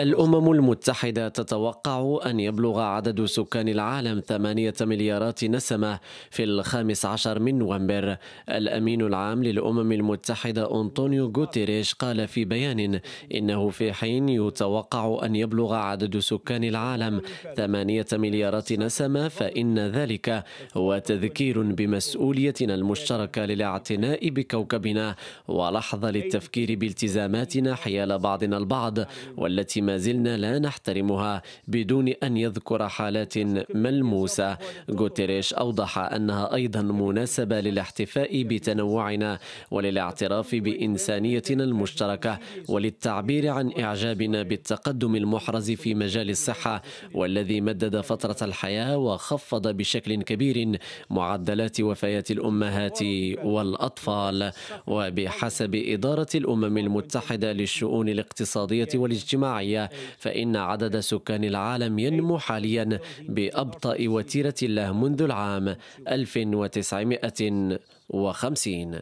الأمم المتحدة تتوقع أن يبلغ عدد سكان العالم ثمانية مليارات نسمة في الخامس عشر من نوفمبر. الأمين العام للأمم المتحدة أنطونيو غوتيريش قال في بيان إنه في حين يتوقع أن يبلغ عدد سكان العالم ثمانية مليارات نسمة فإن ذلك هو تذكير بمسؤوليتنا المشتركة للاعتناء بكوكبنا. ولحظة للتفكير بالتزاماتنا حيال بعضنا البعض. البعض والتي ما زلنا لا نحترمها بدون أن يذكر حالات ملموسة. غوتيريش أوضح أنها أيضا مناسبة للاحتفاء بتنوعنا وللاعتراف بإنسانيتنا المشتركة وللتعبير عن إعجابنا بالتقدم المحرز في مجال الصحة والذي مدد فترة الحياة وخفض بشكل كبير معدلات وفيات الأمهات والأطفال. وبحسب إدارة الأمم المتحدة للشؤون الاقتصادية الاقتصادية والاجتماعية فإن عدد سكان العالم ينمو حاليا بأبطأ وتيرة الله منذ العام 1950